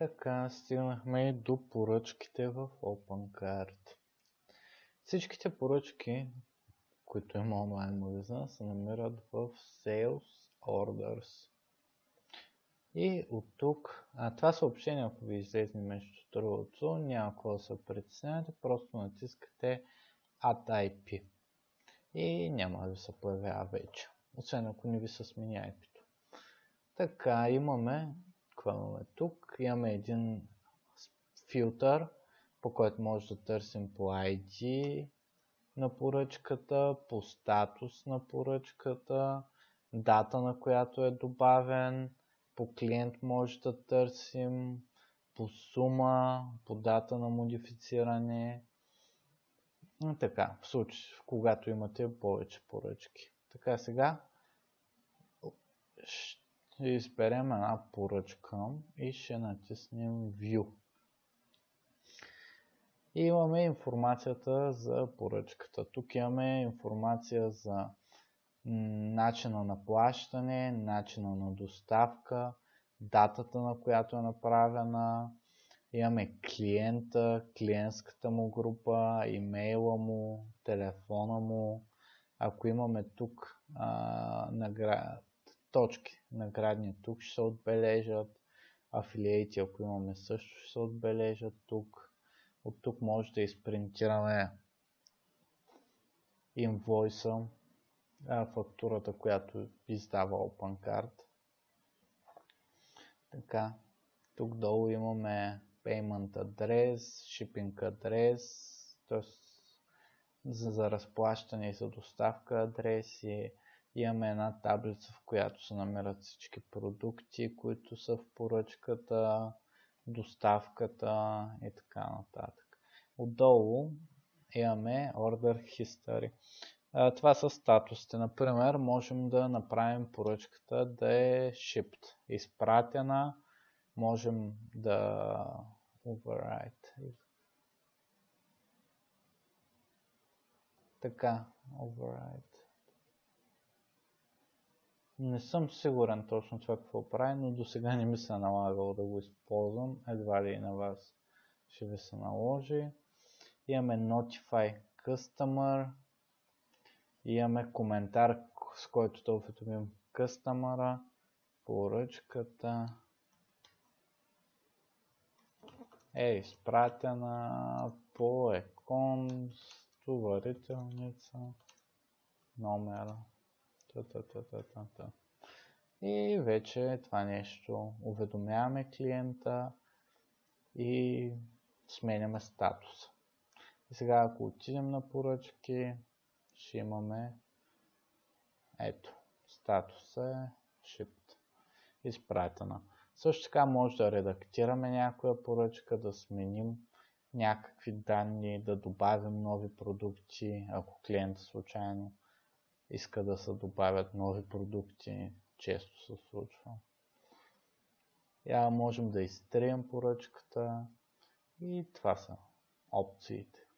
Така, стигнахме и до поръчките в OpenCard. Всичките поръчки, които има онлайн магазина, се намират в Sales Orders. И от тук, а това съобщение, ако ви излезе между другото, няма какво да се притеснявате, просто натискате Add IP и няма да се появява вече, освен ако не ви се смени IP-то. Така, имаме, какво имаме тук? Имаме един филтър, по който може да търсим по ID на поръчката, по статус на поръчката, дата на която е добавен, по клиент може да търсим, по сума, по дата на модифициране. Така, в случай, когато имате повече поръчки. Така сега ще изберем една поръчка и ще натиснем View. И имаме информацията за поръчката. Тук имаме информация за начина на плащане, начина на доставка, датата на която е направена, имаме клиента, клиентската му група, имейла му, телефона му. Ако имаме тук а, наград... точки, наградни тук ще се отбележат, афилиейти, ако имаме също ще се отбележат тук. От тук може да изпринтираме инвойса, фактурата, която издава OpenCard. Така, тук долу имаме payment адрес, shipping адрес, т.е. За, разплащане и за доставка адреси. Имаме една таблица, в която се намират всички продукти, които са в поръчката, доставката и така нататък. Отдолу имаме Order History. Това са статусите. Например, можем да направим поръчката да е shipped, изпратена. Можем да override. Така, override. Не съм сигурен точно това какво прави, но до сега не ми се е налагало да го използвам. Едва ли и на вас ще ви се наложи. Имаме Notify Customer. Имаме коментар, с който да уведомим къстъмъра, поръчката е изпратена по екон товарителница номера. И вече това нещо уведомяваме клиента и сменяме статуса. И сега ако отидем на поръчки, ще имаме ето, статус е shipped, изпратена. Също така може да редактираме някоя поръчка, да сменим някакви данни, да добавим нови продукти, ако клиент случайно иска да се добавят нови продукти, често се случва. Я можем да изтрием поръчката и това са опциите.